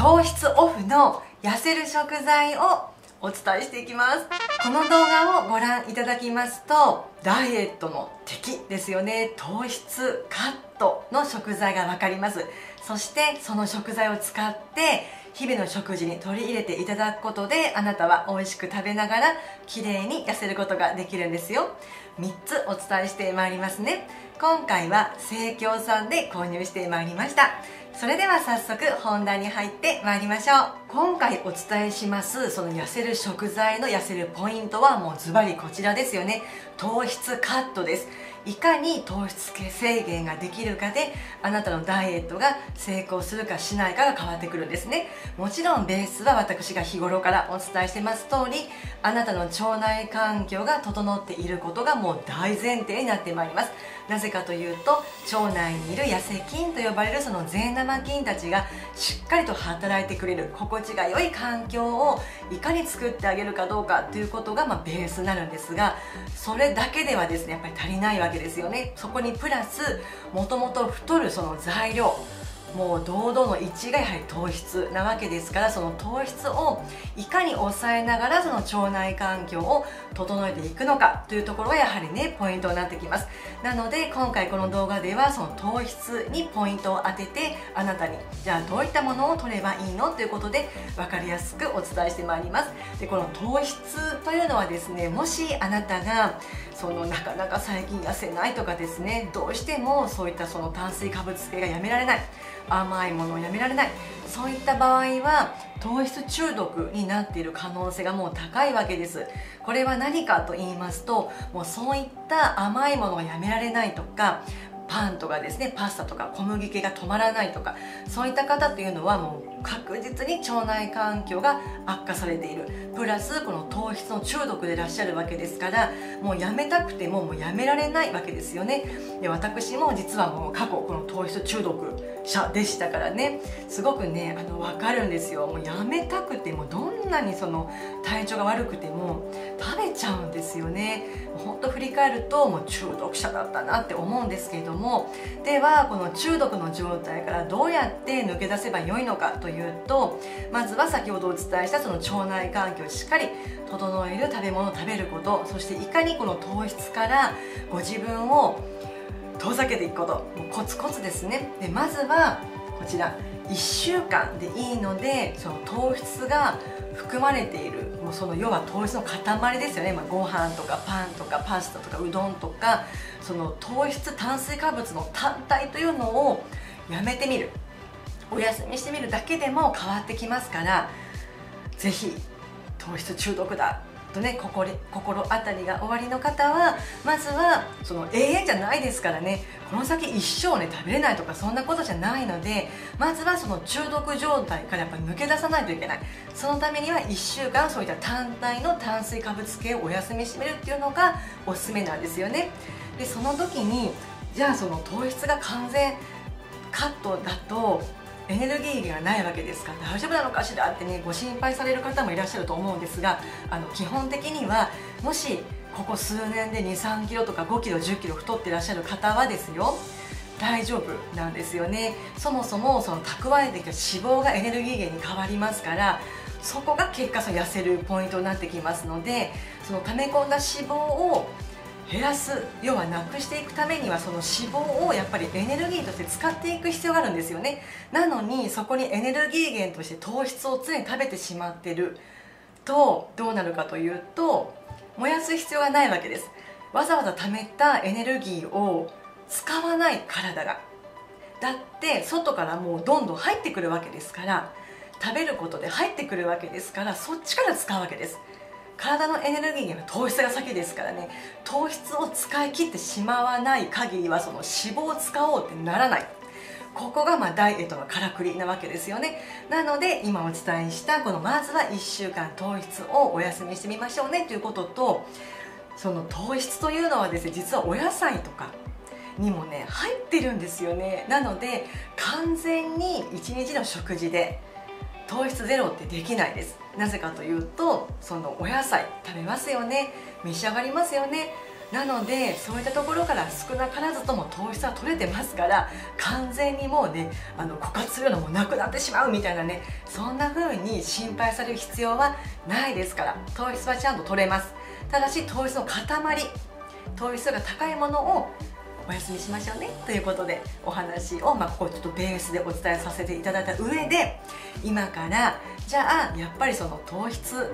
糖質オフの痩せる食材をお伝えしていきます。この動画をご覧いただきますとダイエットの敵ですよね。糖質カットの食材が分かります。そしてその食材を使って日々の食事に取り入れていただくことであなたは美味しく食べながら綺麗に痩せることができるんですよ。3つお伝えしてまいりますね。今回は生協さんで購入してまいりました。それでは早速本題に入ってまいりましょう。今回お伝えしますその痩せる食材の痩せるポイントはもうズバリこちらですよね。糖質カットです。いかに糖質制限ができるかであなたのダイエットが成功するかしないかが変わってくるんですね。もちろんベースは私が日頃からお伝えしてます通りあなたの腸内環境が整っていることがもう大前提になってまいります。なぜかというと腸内にいる痩せ菌と呼ばれるその善玉菌たちがしっかりと働いてくれる心地が良い環境をいかに作ってあげるかどうかということがまあベースになるんですがそれだけではですねやっぱり足りないわけですよね。そこにプラスもともと太るその材料。もう堂々の1がやはり糖質なわけですからその糖質をいかに抑えながらその腸内環境を整えていくのかというところがやはりねポイントになってきますなので今回この動画ではその糖質にポイントを当ててあなたにじゃあどういったものを取ればいいのということで分かりやすくお伝えしてまいりますでこの糖質というのはですねもしあなたがそのなかなか最近痩せないとかですねどうしてもそういったその炭水化物系がやめられない。甘いものをやめられない。そういった場合は糖質中毒になっている可能性がもう高いわけです。これは何かと言いますともうそういった甘いものをやめられないとかパンとかですねパスタとか小麦系が止まらないとかそういった方というのはもう確実に腸内環境が悪化されている。プラスこの糖質の中毒でいらっしゃるわけですからもうやめたくてももうやめられないわけですよね。で私も実はもう過去この糖質中毒者でしたからね。すごくねあの分かるんですよ。もうやめたくてもどんなにその体調が悪くても食べちゃうんですよね。本当振り返るともう中毒者だったなって思うんですけれども。ではこの中毒の状態からどうやって抜け出せばよいのかというとまずは先ほどお伝えしたその腸内環境をしっかり整える食べ物を食べることそしていかにこの糖質からご自分を遠ざけていくこと。もうコツコツですね。でまずはこちら。1週間でいいのでその糖質が含まれている。もうその要は糖質の塊ですよね、まあ、ご飯とかパンとかパスタとかうどんとか。その糖質炭水化物の単体というのをやめてみる。お休みしてみるだけでも変わってきますからぜひ糖質中毒だ。とね心心当たりが終わりの方はまずはその永遠じゃないですからねこの先一生ね食べれないとかそんなことじゃないのでまずはその中毒状態からやっぱ抜け出さないといけない。そのためには1週間そういった単体の炭水化物系をお休みしてみるっていうのがおすすめなんですよね。でその時にじゃあその糖質が完全カットだとエネルギーがないわけですか？ら大丈夫なのかしら？ってねご心配される方もいらっしゃると思うんですがあの基本的にはもしここ数年で2 3キロとか5キロ1 0キロ太ってらっしゃる方はですよ大丈夫なんですよね。そもそもその蓄えてきた脂肪がエネルギー源に変わりますからそこが結果その痩せるポイントになってきますのでその溜め込んだ脂肪を減らす要はなくしていくためにはその脂肪をやっぱりエネルギーとして使っていく必要があるんですよね。なのにそこにエネルギー源として糖質を常に食べてしまってるとどうなるかというと燃やす必要がないわけです。わざわざ貯めたエネルギーを使わない体が。だって外からもうどんどん入ってくるわけですから食べることで入ってくるわけですからそっちから使うわけです。体のエネルギーには糖質が先ですからね糖質を使い切ってしまわない限りはその脂肪を使おうってならない。ここがまダイエットのからくりなわけですよね。なので今お伝えしたこのまずは1週間糖質をお休みしてみましょうねということとその糖質というのはですね実はお野菜とかにもね入ってるんですよね。なので完全に1日の食事で糖質ゼロってできないです。なぜかというとそのお野菜食べますよね。召し上がりますよね。なのでそういったところから少なからずとも糖質は取れてますから完全にもうねあの枯渇するのもなくなってしまうみたいなねそんな風に心配される必要はないですから糖質はちゃんと取れます。ただし糖質の塊糖質が高いものをお休みしましょうね。ということでお話を、まあ、ここちょっとベースでお伝えさせていただいた上で今からじゃあやっぱりその糖質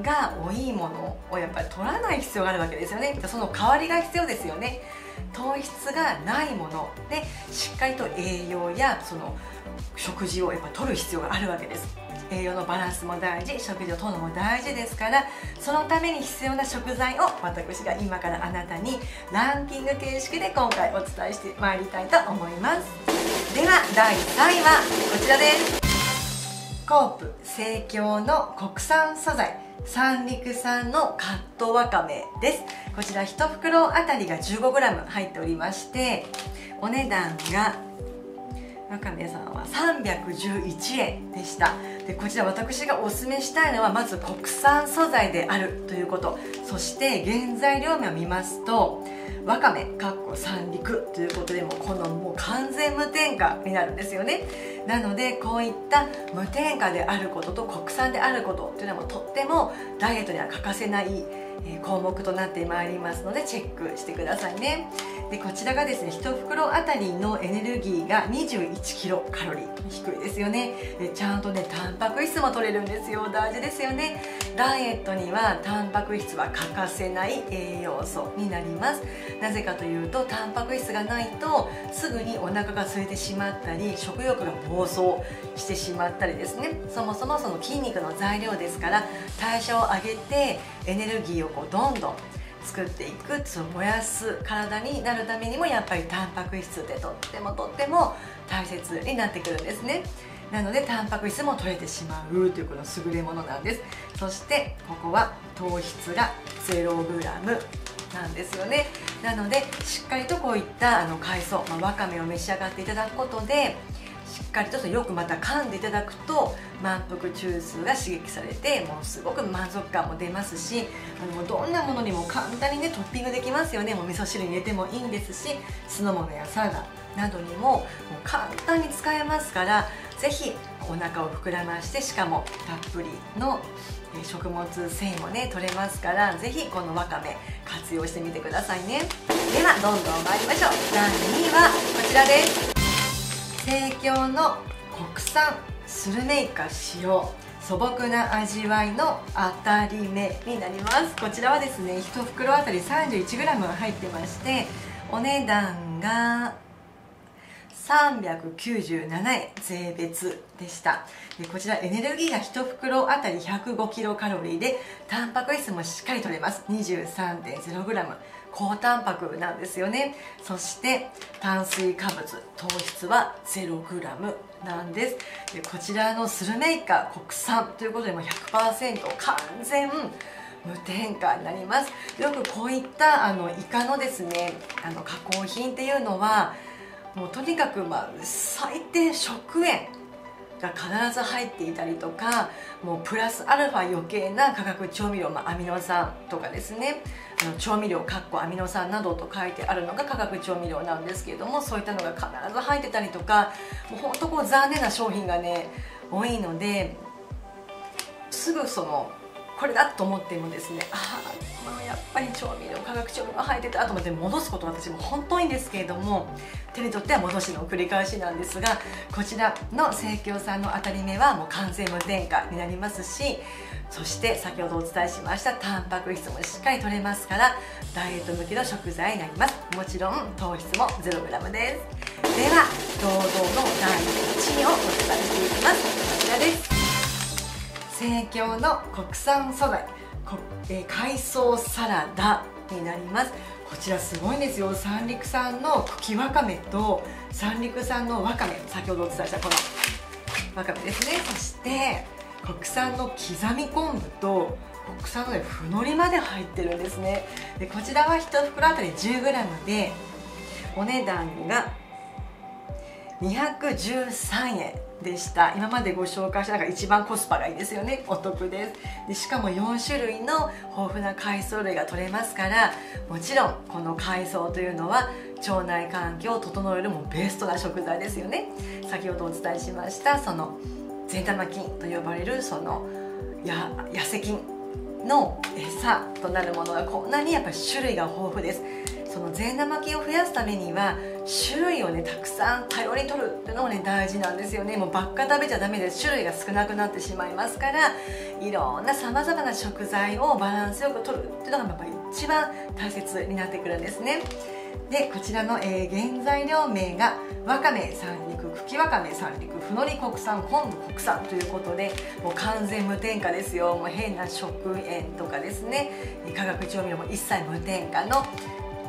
が多いものをやっぱり取らない必要があるわけですよね。その代わりが必要ですよね。糖質がないもの。でしっかりと栄養やその食事をやっぱ取る必要があるわけです。栄養のバランスも大事食事をとるのも大事ですからそのために必要な食材を私が今からあなたにランキング形式で今回お伝えしてまいりたいと思います。では第3位はこちらです。コープ生協の国産素材。三陸産のカットわかめです。こちら1袋あたりが 15g 入っておりましてお値段がわかめさんは311円でした。でこちら私がおすすめしたいのはまず国産素材であるということ。そして原材料名を見ますとわかめかっこ三陸ということでもこのもう完全無添加になるんですよね。なのでこういった無添加であることと国産であることっていうのもとってもダイエットには欠かせない項目となってまいりますのでチェックしてくださいね。でこちらがですね1袋あたりのエネルギーが21キロカロリー。低いですよね。でちゃんとねタンパク質も取れるんですよ。大事ですよね。ダイエットにはタンパク質は欠かせない栄養素になります。なぜかというとタンパク質がないとすぐにお腹が空いてしまったり食欲が暴走してしまったりですね。そもそもその筋肉の材料ですから代謝を上げてエネルギーをこうどんどん作っていくその燃やす体になるためにもやっぱりタンパク質ってとってもとっても大切になってくるんですね。なのでタンパク質も取れてしまうというこの優れものなんです。そしてここは糖質が 0g なんですよね。なのでしっかりとこういったあの海藻、まあ、わかめを召し上がっていただくことでしっかりとよくまた噛んでいただくと満腹中枢が刺激されてもうすごく満足感も出ますしあのどんなものにも簡単にねトッピングできますよね。もう味噌汁に入れてもいいんですし酢の物やサラダなどにも簡単に使えますからぜひお腹を膨らましてしかもたっぷりの食物繊維もね取れますからぜひこのわかめ活用してみてくださいね。ではどんどん参りましょう。第2位はこちらです。提供の国産スルメイカ使用素朴な味わいの当たり目になります。こちらはですね1袋あたり 31g 入ってましてお値段が397円税別でした。でこちらエネルギーが1袋あたり105キロカロリーでタンパク質もしっかり取れます。23.0g 高タンパクなんですよね。そして炭水化物糖質は 0g なんです。でこちらのスルメイカ国産ということでも100%完全無添加になります。よくこういったあのイカのですねあの加工品っていうのはもうとにかくまあ最低食塩が必ず入っていたりとかもうプラスアルファ余計な化学調味料、まあ、アミノ酸とかですね。あの調味料かっこアミノ酸などと書いてあるのが化学調味料なんですけれどもそういったのが必ず入ってたりとかもう本当こう残念な商品がね多いのですぐそのこれだと思ってもですねああ、やっぱり調味料化学調味料が入ってたと思って戻すこと私も本当にですけれども手に取っては戻しの繰り返しなんですがこちらの生協さんの当たり目はもう完全無添加になりますしそして先ほどお伝えしましたタンパク質もしっかり取れますからダイエット向きの食材になります。もちろん糖質も 0g です。では堂々の第1位をお伝えしていきます。こちらです。生協の国産素材え海藻サラダになります。こちらすごいんですよ。三陸産の茎わかめと三陸産のわかめ先ほどお伝えしたこのわかめですね。そして国産の刻み昆布と国産のふのりまで入ってるんですね。でこちらは1袋あたり 10g でお値段が213円。でした。今までご紹介した中一番コスパがいいですよね。お得です。でしかも4種類の豊富な海藻類が取れますからもちろんこの海藻というのは腸内環境を整えるもベストな食材ですよね。先ほどお伝えしましたその善玉菌と呼ばれるそのや痩せ菌の餌となるものがこんなにやっぱり種類が豊富です。その善玉菌を増やすためには種類をねたくさん多量に取るっていうのもね大事なんですよね。もうばっか食べちゃダメです。種類が少なくなってしまいますからいろんなさまざまな食材をバランスよく取るっていうのがやっぱり一番大切になってくるんですね。でこちらの、えー、原材料名がわかめ三陸茎わかめ三陸ふのり国産昆布国産ということでもう完全無添加ですよ。もう変な食塩とかですね。化学調味料も一切無添加の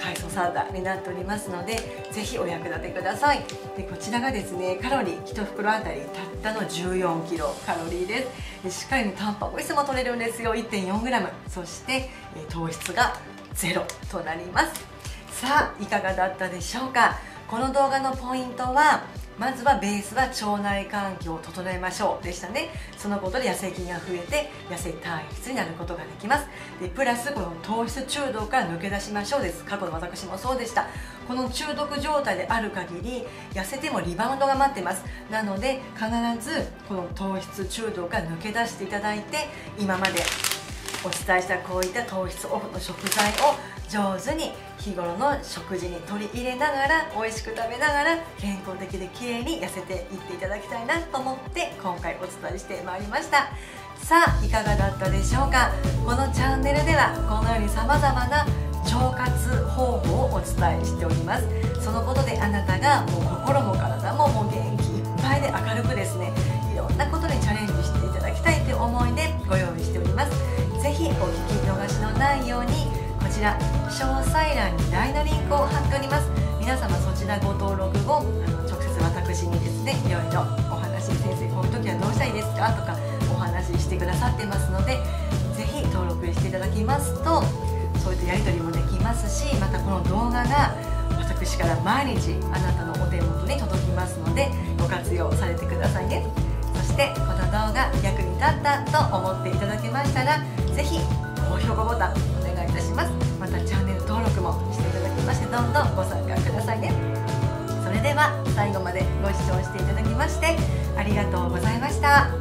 海藻サラダになっておりますのでぜひお役立てください。でこちらがですねカロリー1袋あたりたったの14キロカロリーです。でしっかりねタンパク質も取れるんですよ。1.4g そして糖質がゼロとなります。さあいかがだったでしょうか？この動画のポイントはまずはベースは腸内環境を整えましょうでしたね。そのことで野生菌が増えて野生体質になることができます。でプラスこの糖質中毒から抜け出しましょうです。過去の私もそうでした。この中毒状態である限り痩せてもリバウンドが待ってます。なので必ずこの糖質中毒から抜け出していただいて今までお伝えしたこういった糖質オフの食材を上手に日頃の食事に取り入れながら美味しく食べながら健康的で綺麗に痩せていっていただきたいなと思って今回お伝えしてまいりました。さあいかがだったでしょうか？このチャンネルではこのようにさまざまな腸活方法をお伝えしております。そのことであなたがもう心も体ももうちら詳細欄に LINE のリンクを貼っております。皆様そちらご登録後あの直接私にですねいろいろお話先生こういう時はどうしたらいいですか？とかお話ししてくださってますので是非登録していただきますとそういったやり取りもできますしまたこの動画が私から毎日あなたのお手元に届きますのでご活用されてくださいね。そしてこの動画役に立ったと思っていただけましたら是非高評価ボタンたしますまたチャンネル登録もしていただきましてどんどんご参加くださいね。それでは最後までご視聴していただきましてありがとうございました。